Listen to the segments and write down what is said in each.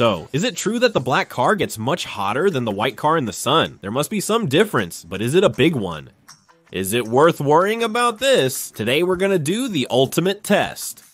So, is it true that the black car gets much hotter than the white car in the sun? There must be some difference, but is it a big one? Is it worth worrying about this? Today we're gonna do the ultimate test.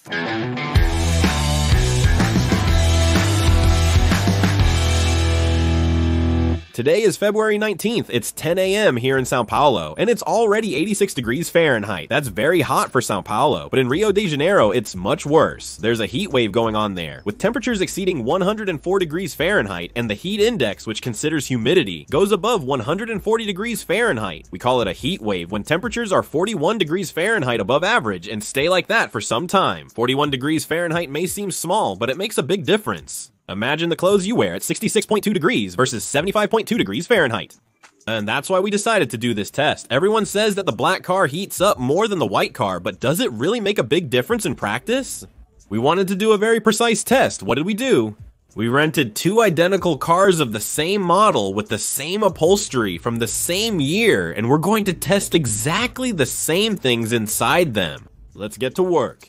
Today is February 19th. It's 10 a.m. here in Sao Paulo, and it's already 86 degrees Fahrenheit. That's very hot for Sao Paulo, but in Rio de Janeiro, it's much worse. There's a heat wave going on there, with temperatures exceeding 104 degrees Fahrenheit, and the heat index, which considers humidity, goes above 140 degrees Fahrenheit. We call it a heat wave when temperatures are 41 degrees Fahrenheit above average and stay like that for some time. 41 degrees Fahrenheit may seem small, but it makes a big difference. Imagine the clothes you wear at 66.2 degrees versus 75.2 degrees Fahrenheit. And that's why we decided to do this test. Everyone says that the black car heats up more than the white car, but does it really make a big difference in practice? We wanted to do a very precise test. What did we do? We rented two identical cars of the same model with the same upholstery from the same year, and we're going to test exactly the same things inside them. Let's get to work.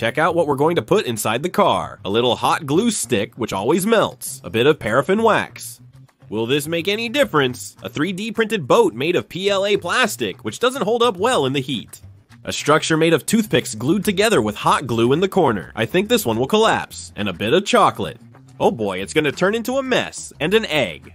Check out what we're going to put inside the car. A little hot glue stick, which always melts. A bit of paraffin wax. Will this make any difference? A 3D printed boat made of PLA plastic, which doesn't hold up well in the heat. A structure made of toothpicks glued together with hot glue in the corner. I think this one will collapse. And a bit of chocolate. Oh boy, it's gonna turn into a mess. And an egg.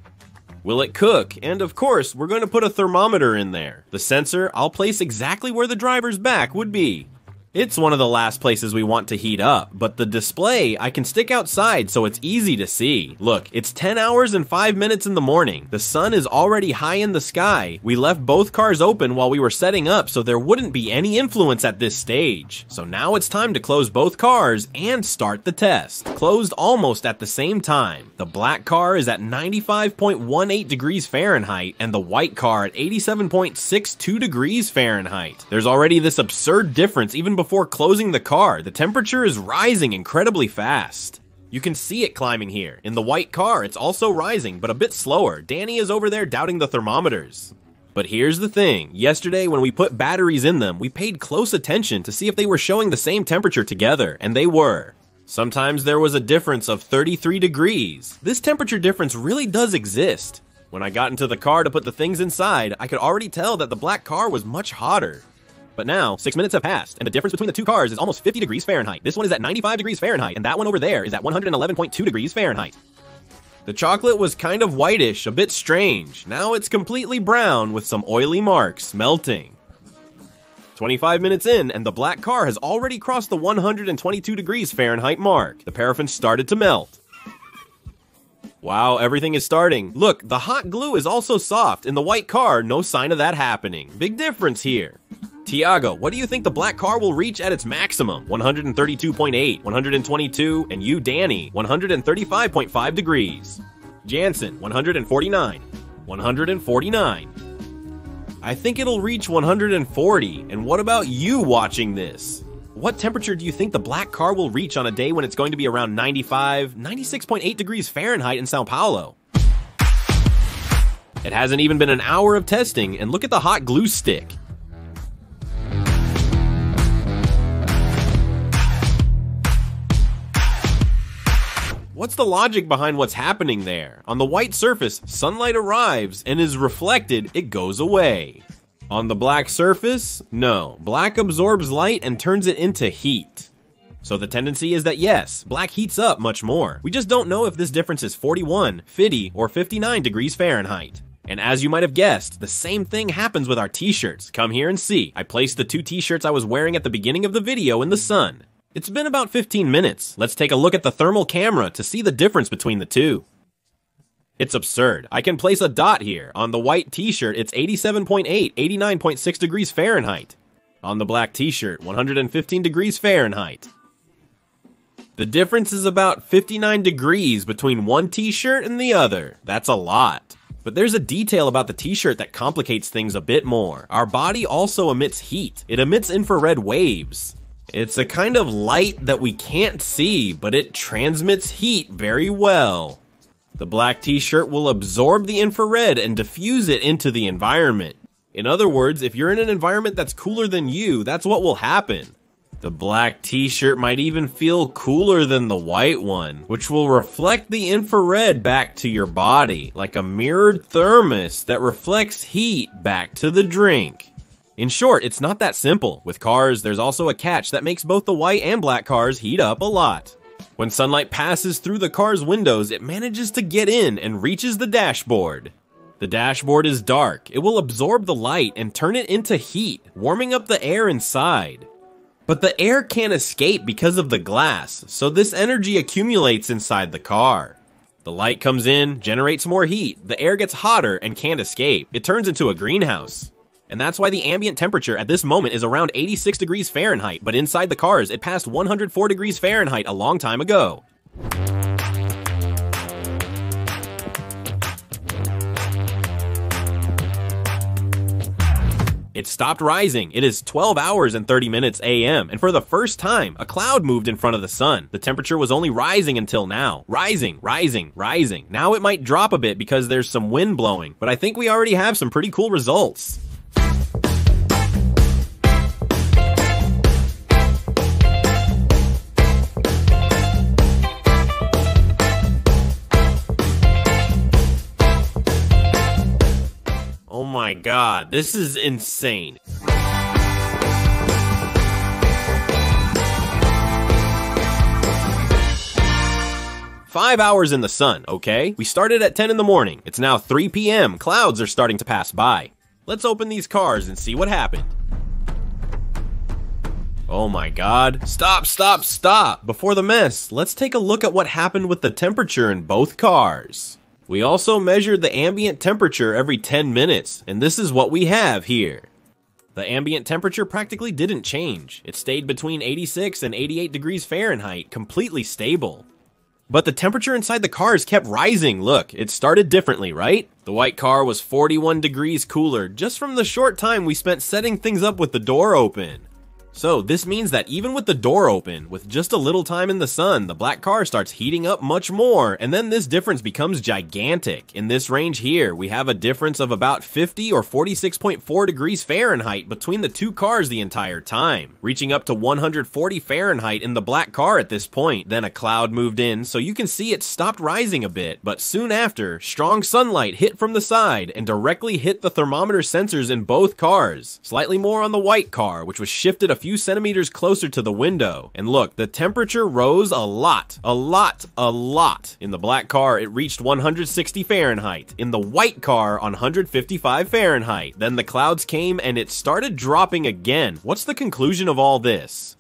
Will it cook? And of course, we're going to put a thermometer in there. The sensor I'll place exactly where the driver's back would be. It's one of the last places we want to heat up, but the display I can stick outside so it's easy to see. Look, it's 10 hours and 5 minutes in the morning. The sun is already high in the sky. We left both cars open while we were setting up so there wouldn't be any influence at this stage. So now it's time to close both cars and start the test. Closed almost at the same time. The black car is at 95.18 degrees Fahrenheit and the white car at 87.62 degrees Fahrenheit. There's already this absurd difference even before closing the car. The temperature is rising incredibly fast. You can see it climbing here. In the white car, it's also rising, but a bit slower. Danny is over there doubting the thermometers. But here's the thing. Yesterday, when we put batteries in them, we paid close attention to see if they were showing the same temperature together, and they were. Sometimes there was a difference of 33 degrees. This temperature difference really does exist. When I got into the car to put the things inside, I could already tell that the black car was much hotter. But now, six minutes have passed, and the difference between the two cars is almost 50 degrees Fahrenheit. This one is at 95 degrees Fahrenheit, and that one over there is at 111.2 degrees Fahrenheit. The chocolate was kind of whitish, a bit strange. Now it's completely brown with some oily marks melting. 25 minutes in, and the black car has already crossed the 122 degrees Fahrenheit mark. The paraffin started to melt. Wow, everything is starting. Look, the hot glue is also soft. In the white car, no sign of that happening. Big difference here. Tiago, what do you think the black car will reach at its maximum? 132.8, 122, and you, Danny, 135.5 degrees. Jansen, 149, 149. I think it'll reach 140. And what about you watching this? What temperature do you think the black car will reach on a day when it's going to be around 95, 96.8 degrees Fahrenheit in Sao Paulo? It hasn't even been an hour of testing, and look at the hot glue stick. What's the logic behind what's happening there? On the white surface, sunlight arrives and is reflected, it goes away. On the black surface, no. Black absorbs light and turns it into heat. So the tendency is that yes, black heats up much more. We just don't know if this difference is 41, 50, or 59 degrees Fahrenheit. And as you might have guessed, the same thing happens with our t-shirts. Come here and see. I placed the two t-shirts I was wearing at the beginning of the video in the sun. It's been about 15 minutes. Let's take a look at the thermal camera to see the difference between the two. It's absurd. I can place a dot here. On the white t-shirt, it's 87.8, 89.6 degrees Fahrenheit. On the black t-shirt, 115 degrees Fahrenheit. The difference is about 59 degrees between one t-shirt and the other. That's a lot. But there's a detail about the t-shirt that complicates things a bit more. Our body also emits heat. It emits infrared waves. It's a kind of light that we can't see, but it transmits heat very well. The black t-shirt will absorb the infrared and diffuse it into the environment. In other words, if you're in an environment that's cooler than you, that's what will happen. The black t-shirt might even feel cooler than the white one, which will reflect the infrared back to your body, like a mirrored thermos that reflects heat back to the drink. In short, it's not that simple. With cars, there's also a catch that makes both the white and black cars heat up a lot. When sunlight passes through the car's windows, it manages to get in and reaches the dashboard. The dashboard is dark. It will absorb the light and turn it into heat, warming up the air inside. But the air can't escape because of the glass, so this energy accumulates inside the car. The light comes in, generates more heat, the air gets hotter and can't escape. It turns into a greenhouse. And that's why the ambient temperature at this moment is around 86 degrees Fahrenheit, but inside the cars it passed 104 degrees Fahrenheit a long time ago. It stopped rising. It is 12 hours and 30 minutes AM, and for the first time, a cloud moved in front of the sun. The temperature was only rising until now. Rising, rising, rising. Now it might drop a bit because there's some wind blowing, but I think we already have some pretty cool results. My god, this is insane. Five hours in the sun, okay? We started at 10 in the morning. It's now 3 p.m. Clouds are starting to pass by. Let's open these cars and see what happened. Oh my god. Stop, stop, stop! Before the mess, let's take a look at what happened with the temperature in both cars. We also measured the ambient temperature every 10 minutes, and this is what we have here. The ambient temperature practically didn't change. It stayed between 86 and 88 degrees Fahrenheit, completely stable. But the temperature inside the cars kept rising. Look, it started differently, right? The white car was 41 degrees cooler just from the short time we spent setting things up with the door open. So this means that even with the door open, with just a little time in the sun, the black car starts heating up much more, and then this difference becomes gigantic. In this range here, we have a difference of about 50 or 46.4 degrees Fahrenheit between the two cars the entire time, reaching up to 140 Fahrenheit in the black car at this point. Then a cloud moved in, so you can see it stopped rising a bit, but soon after, strong sunlight hit from the side and directly hit the thermometer sensors in both cars. Slightly more on the white car, which was shifted a few centimeters closer to the window. And look, the temperature rose a lot, a lot, a lot. In the black car, it reached 160 Fahrenheit. In the white car, on 155 Fahrenheit. Then the clouds came and it started dropping again. What's the conclusion of all this?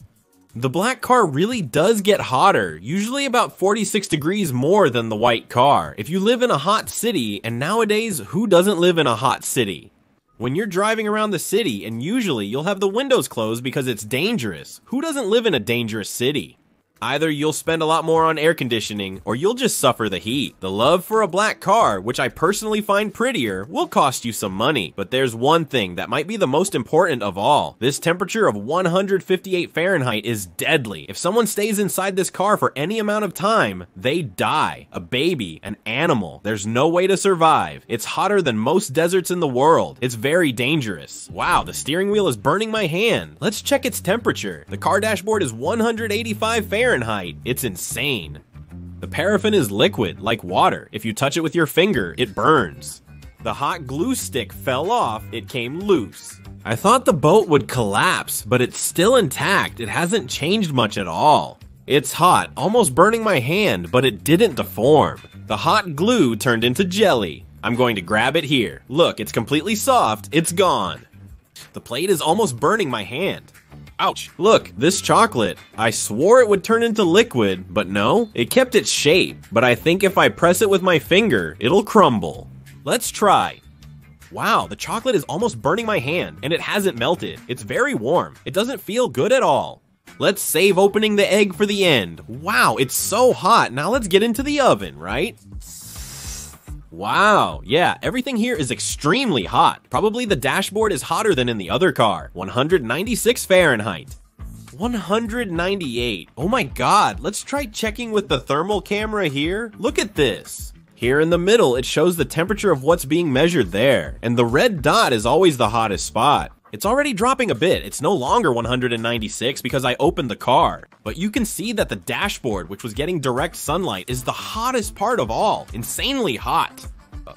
The black car really does get hotter, usually about 46 degrees more than the white car. If you live in a hot city, and nowadays, who doesn't live in a hot city? When you're driving around the city, and usually you'll have the windows closed because it's dangerous. Who doesn't live in a dangerous city? Either you'll spend a lot more on air conditioning, or you'll just suffer the heat. The love for a black car, which I personally find prettier, will cost you some money. But there's one thing that might be the most important of all. This temperature of 158 Fahrenheit is deadly. If someone stays inside this car for any amount of time, they die. A baby, an animal. There's no way to survive. It's hotter than most deserts in the world. It's very dangerous. Wow, the steering wheel is burning my hand. Let's check its temperature. The car dashboard is 185 Fahrenheit Fahrenheit. It's insane. The paraffin is liquid, like water. If you touch it with your finger, it burns. The hot glue stick fell off, it came loose. I thought the boat would collapse, but it's still intact. It hasn't changed much at all. It's hot, almost burning my hand, but it didn't deform. The hot glue turned into jelly. I'm going to grab it here. Look, it's completely soft, it's gone. The plate is almost burning my hand. Ouch. Look, this chocolate. I swore it would turn into liquid, but no, it kept its shape. But I think if I press it with my finger, it'll crumble. Let's try. Wow, the chocolate is almost burning my hand, and it hasn't melted. It's very warm. It doesn't feel good at all. Let's save opening the egg for the end. Wow, it's so hot. Now let's get into the oven, right? Wow, yeah, everything here is extremely hot. Probably the dashboard is hotter than in the other car. 196 Fahrenheit. 198. Oh my god, let's try checking with the thermal camera here. Look at this. Here in the middle, it shows the temperature of what's being measured there, and the red dot is always the hottest spot. It's already dropping a bit. It's no longer 196 because I opened the car. But you can see that the dashboard, which was getting direct sunlight, is the hottest part of all. Insanely hot.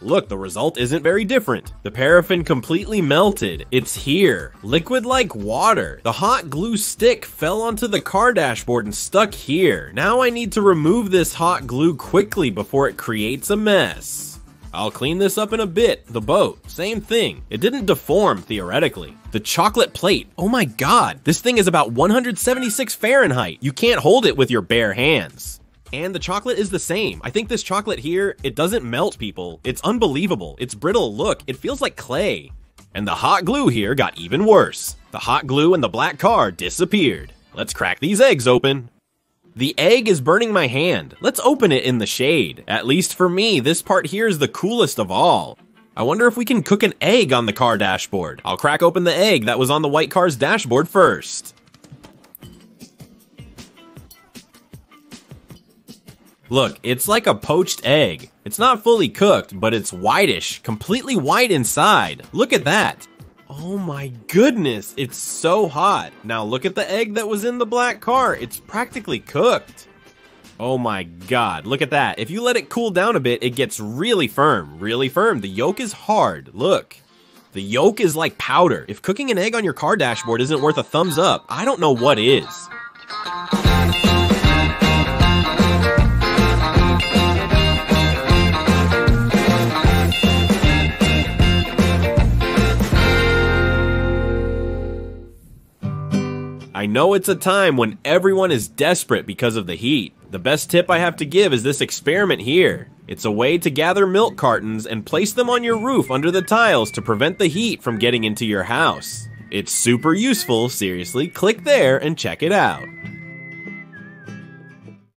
Look, the result isn't very different. The paraffin completely melted. It's here. Liquid like water. The hot glue stick fell onto the car dashboard and stuck here. Now I need to remove this hot glue quickly before it creates a mess. I'll clean this up in a bit. The boat, same thing. It didn't deform, theoretically. The chocolate plate, oh my god, this thing is about 176 Fahrenheit. You can't hold it with your bare hands. And the chocolate is the same. I think this chocolate here, it doesn't melt people. It's unbelievable. It's brittle. Look, it feels like clay. And the hot glue here got even worse. The hot glue and the black car disappeared. Let's crack these eggs open. The egg is burning my hand. Let's open it in the shade. At least for me, this part here is the coolest of all. I wonder if we can cook an egg on the car dashboard. I'll crack open the egg that was on the white car's dashboard first. Look, it's like a poached egg. It's not fully cooked, but it's whitish, completely white inside. Look at that. Oh my goodness, it's so hot. Now look at the egg that was in the black car. It's practically cooked. Oh my god, look at that. If you let it cool down a bit, it gets really firm, really firm. The yolk is hard, look. The yolk is like powder. If cooking an egg on your car dashboard isn't worth a thumbs up, I don't know what is. I know it's a time when everyone is desperate because of the heat. The best tip I have to give is this experiment here. It's a way to gather milk cartons and place them on your roof under the tiles to prevent the heat from getting into your house. It's super useful, seriously, click there and check it out.